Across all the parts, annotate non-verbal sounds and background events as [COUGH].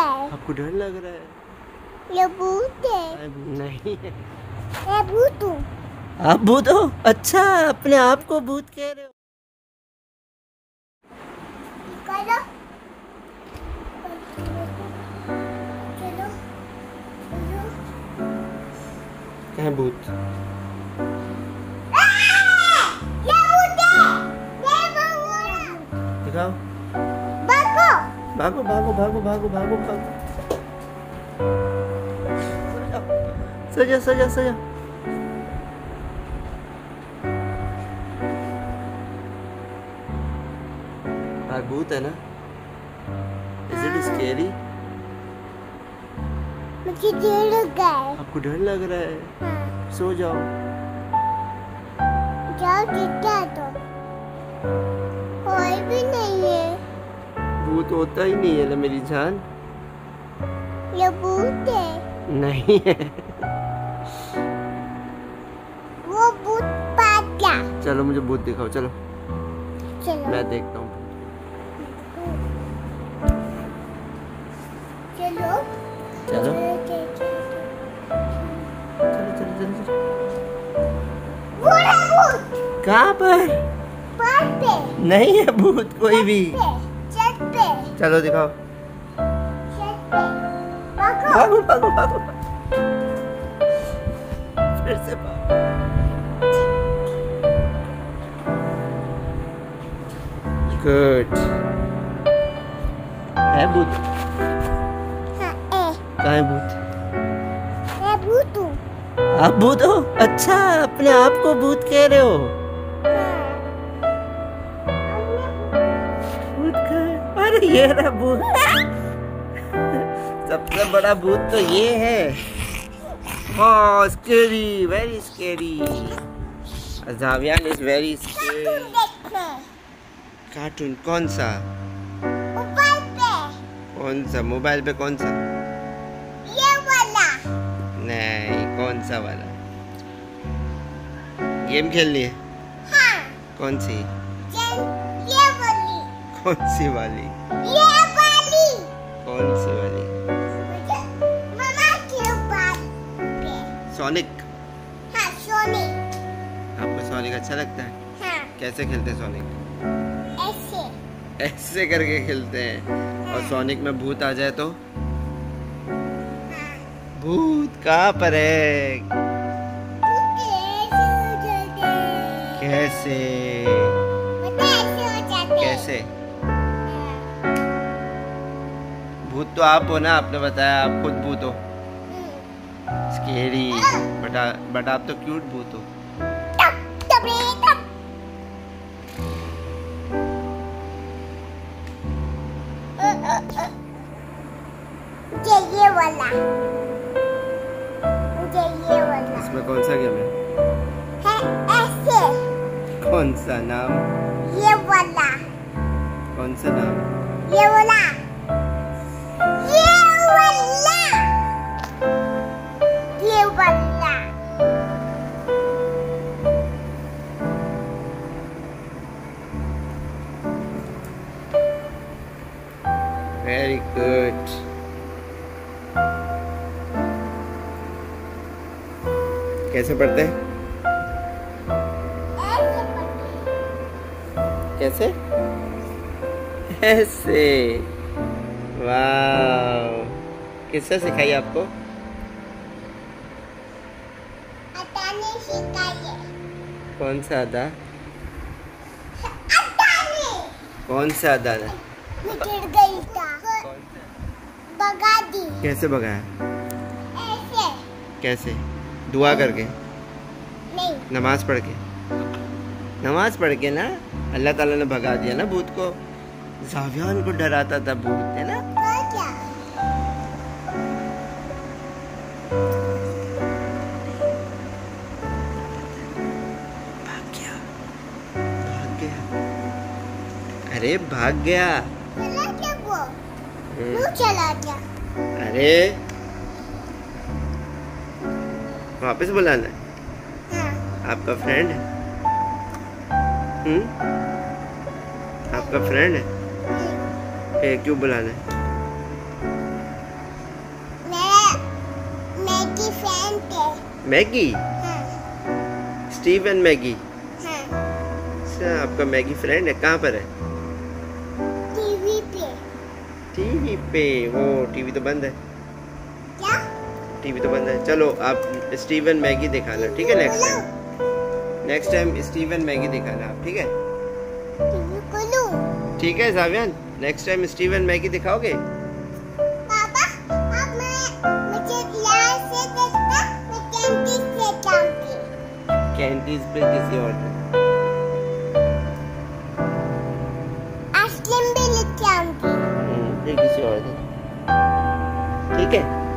है। आपको डर लग रहा है? ये भूत है। नहीं। मैं भूत हूँ। आप भूत हो? अच्छा अपने आप को भूत कह रहे हो। चलो। चलो। कहाँ भूत? भागो भागो भागो भागो भागो भागो। भागो सो जाओ सो जाओ सो जाओ हाँ भूत है ना? इज़ इट स्केरी मुझे डर लगा है। आपको डर लग रहा है? हाँ। सो जाओ। जाओ कितना तो। कोई भी नहीं। भूत होता ही नहीं है ना मेरी जान? ये भूत है। नहीं है। वो भूत भाग गया चलो मुझे भूत दिखाओ चलो। चलो। मैं देखता हूँ। चलो। चलो। चलो चलो कहाँ पर? पर पे। नहीं है भूत कोई भी। चलो दिखाओ। भागो भागो भागो। फिर से भागो। गुड है भूत? हाँ ए कहाँ है भूत हूँ। आप भूत हो? अच्छा अपने आप को भूत कह रहे हो। [LAUGHS] ये रहा भूत। सबसे बड़ा भूत तो ये है। हाँ scary very scary Javian is very scary cartoon कौन सा? ऊपर पे कौन सा? मोबाइल पे कौन सा? ये वाला नहीं कौन सा वाला? गेम खेलनी है? हाँ। कौन सी? कौन सी वाली? ये वाली। कौन सी वाली? सोनिक हाँ सोनी आपको सोनिक अच्छा लगता है? हाँ। कैसे खेलते हैं सोनिक ऐसे। ऐसे करके खेलते हैं। हाँ। और सोनिक में भूत आ जाए तो? हाँ। भूत कहाँ पर है। कैसे जाते। कैसे? भूत तो आप हो ना आपने बताया आप खुद भूत हो। स्केरी बट बट आप तो क्यूट भूत हो। ये वाला ये वाला इसमें कौन सा गेम है? है ऐसे कौन सा नाम? ये वाला। कौन सा नाम? ये वाला। कैसे पढ़ते हैं? कैसे? ऐसे। वाह किससे सिखाई आपको? कौन सा अदा कौन सा अदा मैं गिर गई था भगा दी। कैसे भगाया ऐसे। कैसे? दुआ करके। नहीं। नमाज़ पढ़ के। नमाज़ पढ़ के ना अल्लाह ताला ने भगा दिया ना भूत को। जावियान को डराता था भूत है ना। क्या? भाग गया। भाग गया। अरे भाग गया। चला क्या हम्म, वो चला गया अरे वापस बुलाना है। हाँ। आपका फ्रेंड है। हुँ? आपका फ्रेंड है? ए, क्यों बुलाना है? मैगी हाँ। Steven Maggie? हाँ। अच्छा, आपका मैगी फ्रेंड है। कहाँ पर है? टीवी पे। टीवी पे। वो टीवी तो बंद है। टीवी तो बंद है। चलो आप स्टीवन मैगी दिखाना ठीक है next time next time Steven Maggie दिखाना आप ठीक है? ठीक है Javian next time Steven Maggie दिखाओगे? पापा अब मैं मुझे से देखता मैं कैंटीन से जाऊँगी। कैंटीज पे किसी और आइसक्रीम भी लेके आऊँगी। हम्म, किसी और ठीक हाँ?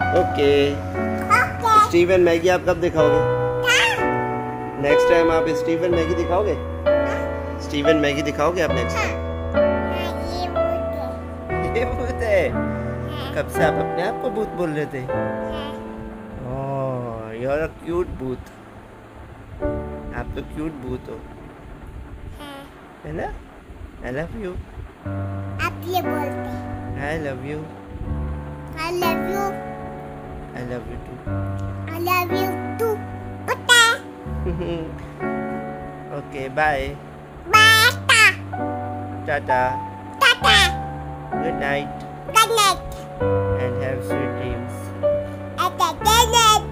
ओके। स्टीवन मैगी आप कब दिखाओगे? हाँ नेक्स्ट टाइम आप स्टीवन मैगी दिखाओगे? स्टीवन मैगी दिखाओगे आप नेक्स्ट हाँ हाँ, ये टाइम ये भूत है। कब से आप अपने आप को भूत बोल रहे थे? हाँ। Oh you are a cute भूत। आप तो क्यूट भूत हो। हाँ। है ना? आई लव यू आप ये बोलते हैं। I love you I love you too. I love you too. Puta. [LAUGHS] okay, bye. Bye. Tata. Tata. Good night. Good night. And have sweet dreams. At the dinner.